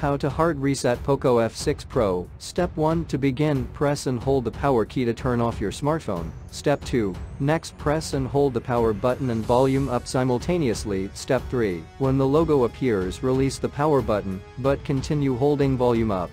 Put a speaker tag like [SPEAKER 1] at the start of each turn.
[SPEAKER 1] How to hard reset POCO F6 Pro, Step 1 to begin press and hold the power key to turn off your smartphone, Step 2, next press and hold the power button and volume up simultaneously, Step 3, when the logo appears release the power button, but continue holding volume up.